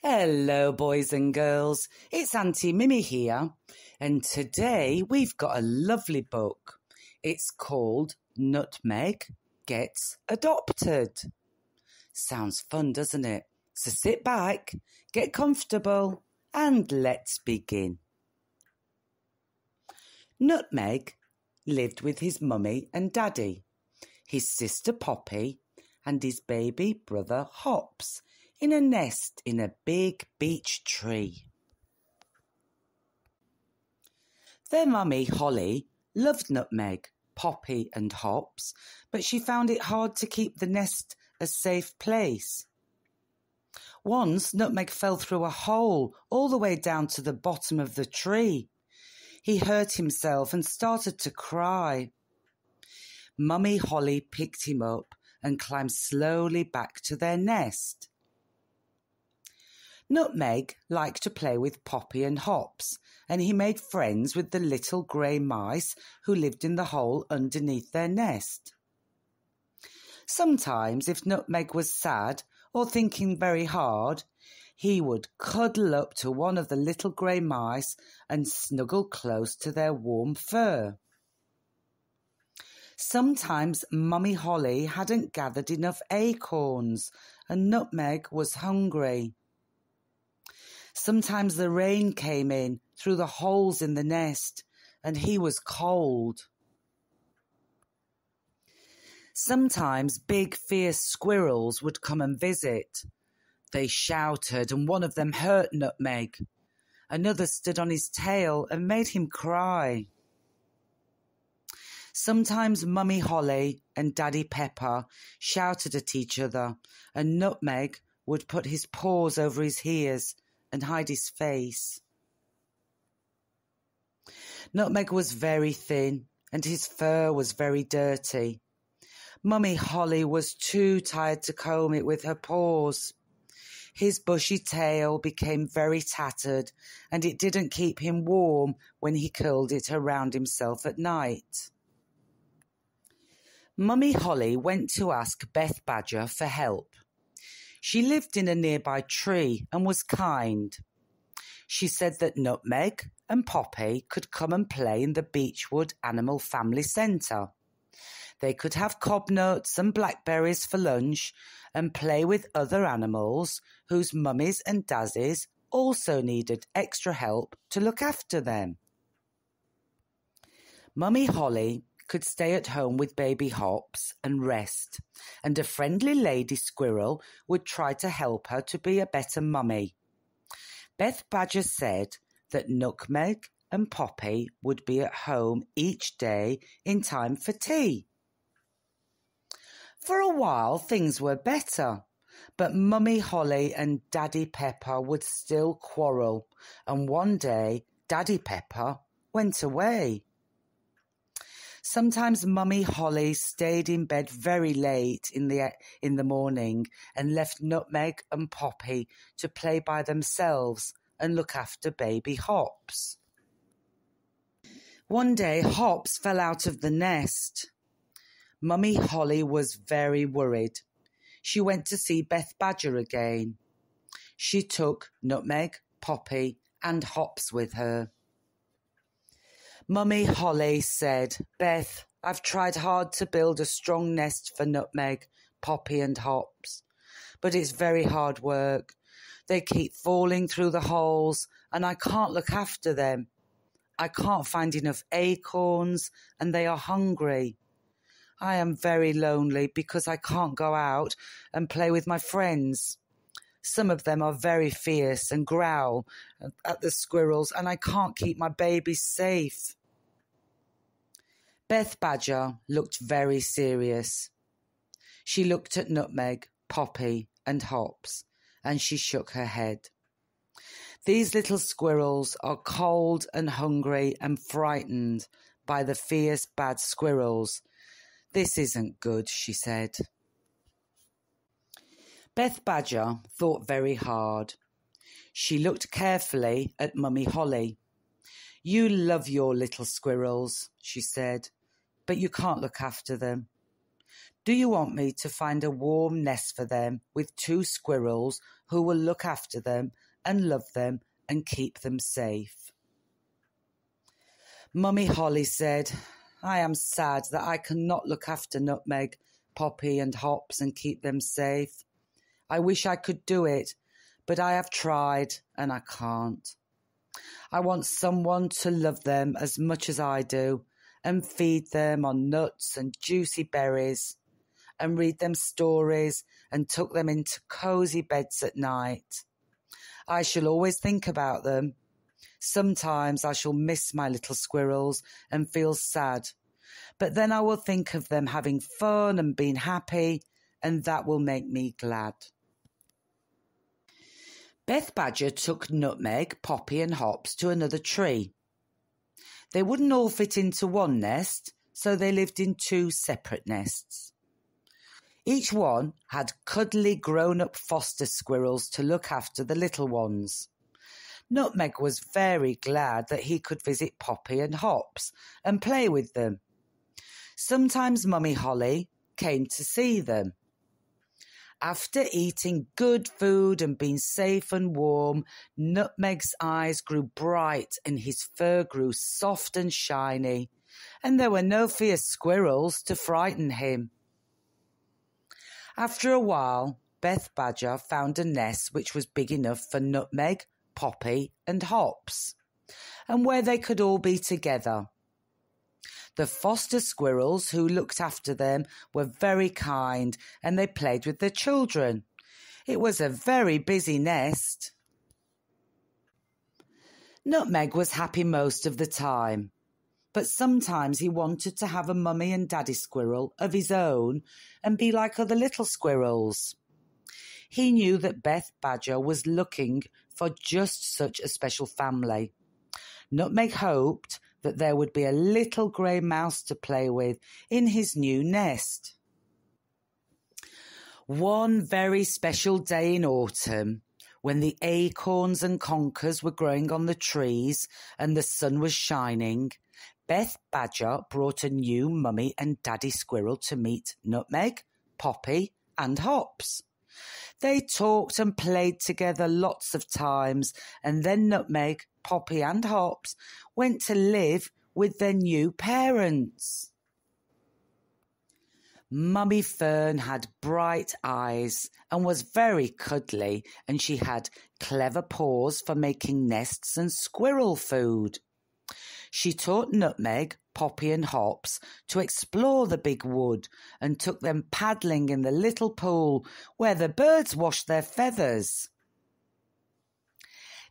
Hello, boys and girls. It's Aunty Mimmi here, and today we've got a lovely book. It's called Nutmeg Gets Adopted. Sounds fun, doesn't it? So sit back, get comfortable, and let's begin. Nutmeg lived with his mummy and daddy, his sister Poppy, and his baby brother Hops in a nest in a big beech tree. Their mummy, Holly, loved Nutmeg, Poppy, and Hops, but she found it hard to keep the nest a safe place. Once, Nutmeg fell through a hole all the way down to the bottom of the tree. He hurt himself and started to cry. Mummy Holly picked him up and climbed slowly back to their nest. Nutmeg liked to play with Poppy and Hops, and he made friends with the little grey mice who lived in the hole underneath their nest. Sometimes, if Nutmeg was sad or thinking very hard, he would cuddle up to one of the little grey mice and snuggle close to their warm fur. Sometimes Mummy Holly hadn't gathered enough acorns and Nutmeg was hungry. Sometimes the rain came in through the holes in the nest and he was cold. Sometimes big fierce squirrels would come and visit. They shouted and one of them hurt Nutmeg. Another stood on his tail and made him cry. Sometimes Mummy Holly and Daddy Pepper shouted at each other and Nutmeg would put his paws over his ears and hide his face. Nutmeg was very thin, and his fur was very dirty. Mummy Holly was too tired to comb it with her paws. His bushy tail became very tattered, and it didn't keep him warm when he curled it around himself at night. Mummy Holly went to ask Beth Badger for help. She lived in a nearby tree and was kind. She said that Nutmeg and Poppy could come and play in the Beechwood Animal Family Centre. They could have cob nuts and blackberries for lunch and play with other animals whose mummies and dazies also needed extra help to look after them. Mummy Holly could stay at home with baby Hops and rest, and a friendly lady squirrel would try to help her to be a better mummy. Beth Badger said that Nutmeg and Poppy would be at home each day in time for tea. For a while things were better, but Mummy Holly and Daddy Pepper would still quarrel, and one day Daddy Pepper went away. Sometimes Mummy Holly stayed in bed very late in the in the morning and left Nutmeg and Poppy to play by themselves and look after baby Hops. One day Hops fell out of the nest. Mummy Holly was very worried. She went to see Beth Badger again. She took Nutmeg, Poppy, and Hops with her. Mummy Holly said, Beth, I've tried hard to build a strong nest for Nutmeg, Poppy, and Hops, but it's very hard work. They keep falling through the holes, and I can't look after them. I can't find enough acorns, and they are hungry. I am very lonely because I can't go out and play with my friends. Some of them are very fierce and growl at the squirrels, and I can't keep my babies safe. Beth Badger looked very serious. She looked at Nutmeg, Poppy, and Hops, and she shook her head. These little squirrels are cold and hungry and frightened by the fierce bad squirrels. This isn't good, she said. Beth Badger thought very hard. She looked carefully at Mummy Holly. You love your little squirrels, she said but you can't look after them. Do you want me to find a warm nest for them with two squirrels who will look after them and love them and keep them safe? Mummy Holly said, I am sad that I cannot look after Nutmeg, Poppy, and Hops and keep them safe. I wish I could do it, but I have tried and I can't. I want someone to love them as much as I do and feed them on nuts and juicy berries and read them stories and tuck them into cosy beds at night. I shall always think about them Sometimes I shall miss my little squirrels and feel sad, but then I will think of them having fun and being happy, and that will make me glad. Beth Badger took Nutmeg, Poppy, and Hops to another tree. They wouldn't all fit into one nest, so they lived in two separate nests. Each one had cuddly grown up foster squirrels to look after the little ones. Nutmeg was very glad that he could visit Poppy and Hops and play with them. Sometimes Mummy Holly came to see them. After eating good food and being safe and warm, Nutmeg's eyes grew bright and his fur grew soft and shiny, and there were no fierce squirrels to frighten him. After a while, Beth Badger found a nest which was big enough for Nutmeg, Poppy, and Hops, and where they could all be together. The foster squirrels who looked after them were very kind and they played with the children. It was a very busy nest. Nutmeg was happy most of the time, but sometimes he wanted to have a mummy and daddy squirrel of his own and be like other little squirrels. He knew that Beth Badger was looking for just such a special family. Nutmeg hoped that there would be a little grey mouse to play with in his new nest. One very special day in autumn, when the acorns and conkers were growing on the trees and the sun was shining, Beth Badger brought a new mummy and daddy squirrel to meet Nutmeg, Poppy, and Hops. They talked and played together lots of times, and then Nutmeg, Poppy, and Hops went to live with their new parents. Mummy Fern had bright eyes and was very cuddly, and she had clever paws for making nests and squirrel food. She taught Nutmeg, Poppy and Hops to explore the big wood and took them paddling in the little pool where the birds washed their feathers.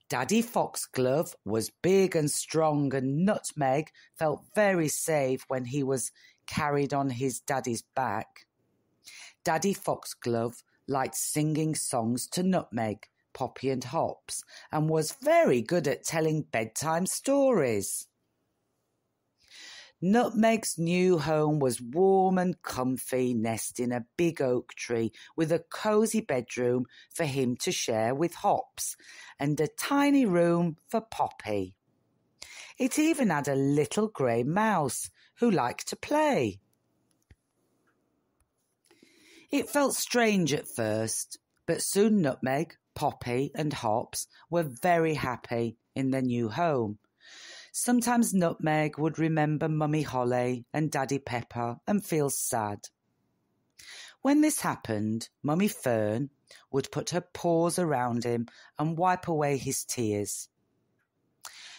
Daddy Foxglove was big and strong, and Nutmeg felt very safe when he was carried on his daddy's back. Daddy Foxglove liked singing songs to Nutmeg, Poppy, and Hops, and was very good at telling bedtime stories. Nutmeg's new home was warm and comfy, nest in a big oak tree with a cosy bedroom for him to share with Hops and a tiny room for Poppy. It even had a little grey mouse who liked to play. It felt strange at first, but soon Nutmeg, Poppy, and Hops were very happy in their new home. Sometimes Nutmeg would remember Mummy Holly and Daddy Pepper and feel sad. When this happened, Mummy Fern would put her paws around him and wipe away his tears.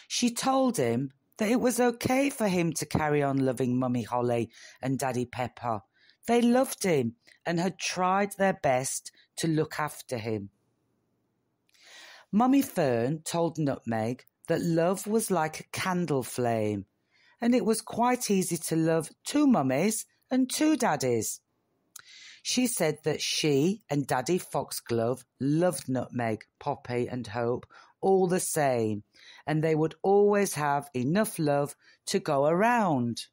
She told him that it was okay for him to carry on loving Mummy Holly and Daddy Pepper. They loved him and had tried their best to look after him. Mummy Fern told Nutmeg that love was like a candle flame, and it was quite easy to love two mummies and two daddies. She said that she and Daddy Foxglove loved Nutmeg, Poppy, and Hops all the same, and they would always have enough love to go around.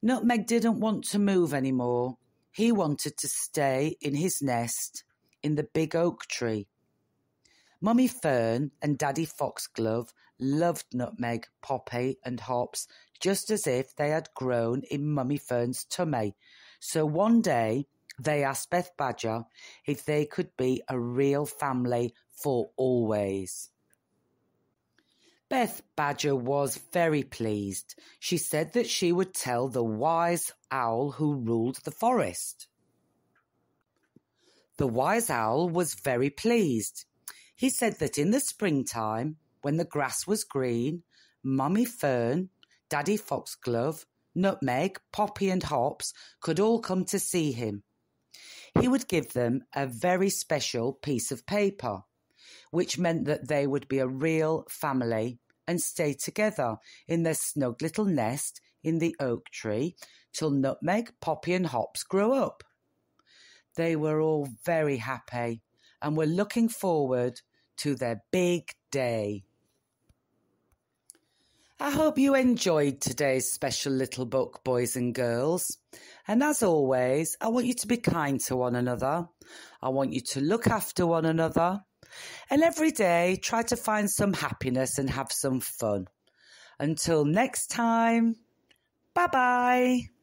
Nutmeg didn't want to move any more. He wanted to stay in his nest in the big oak tree. Mummy Fern and Daddy Foxglove loved Nutmeg, Poppy, and Hops just as if they had grown in Mummy Fern's tummy, So one day they asked Beth Badger if they could be a real family for always. Beth Badger was very pleased. She said that she would tell the wise owl who ruled the forest. The wise owl was very pleased. He said that in the springtime, when the grass was green, Mummy Fern, Daddy Foxglove, Nutmeg, Poppy and Hops could all come to see him. He would give them a very special piece of paper which meant that they would be a real family and stay together in their snug little nest in the oak tree till Nutmeg, Poppy, and Hops grew up. They were all very happy and were looking forward to their big day. I hope you enjoyed today's special little book, boys and girls. And as always, I want you to be kind to one another. I want you to look after one another. And every day, try to find some happiness and have some fun. Until next time, bye bye.